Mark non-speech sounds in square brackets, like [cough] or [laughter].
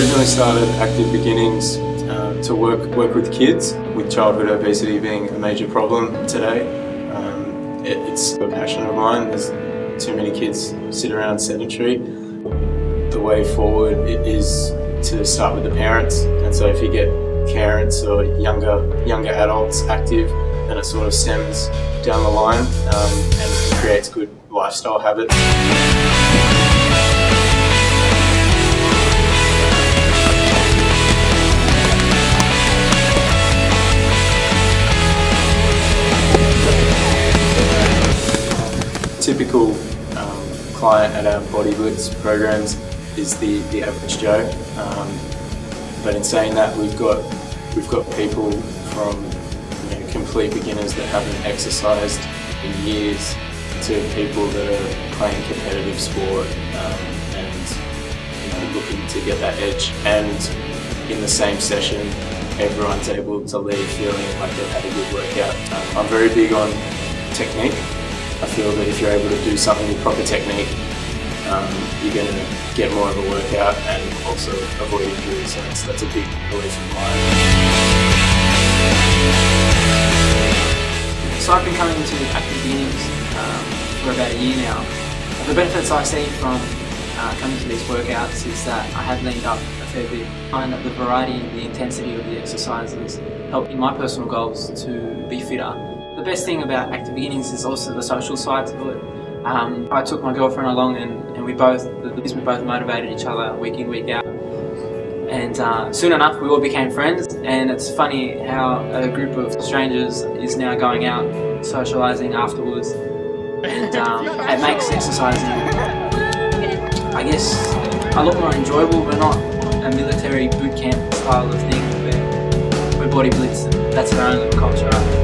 started Active Beginnings uh, to work work with kids, with childhood obesity being a major problem today. Um, it, it's a passion of mine. There's too many kids sit around sedentary. The way forward is to start with the parents, and so if you get parents or younger younger adults active, then it sort of stems down the line um, and creates good lifestyle habits. Typical um, client at our Body Blitz programs is the, the average Joe. Um, but in saying that, we've got we've got people from you know, complete beginners that haven't exercised in years to people that are playing competitive sport um, and you know, looking to get that edge. And in the same session, everyone's able to leave feeling like they've had a good workout. Um, I'm very big on technique. I feel that if you're able to do something with proper technique, um, you're going to get more of a workout and also avoid injuries. So that's, that's a big belief of mine. So I've been coming into Active Beginnings um, for about a year now. The benefits I see from uh, coming to these workouts is that I have leaned up a fair bit. I find that the variety and the intensity of the exercises help in my personal goals to be fitter the best thing about Active Beginnings is also the social side to it. Um, I took my girlfriend along and, and we both we both motivated each other week in, week out. And uh, soon enough we all became friends and it's funny how a group of strangers is now going out socialising afterwards and um, [laughs] it makes exercising I guess a lot more enjoyable but not a military boot camp style of thing where we're body blitz and that's our own little culture.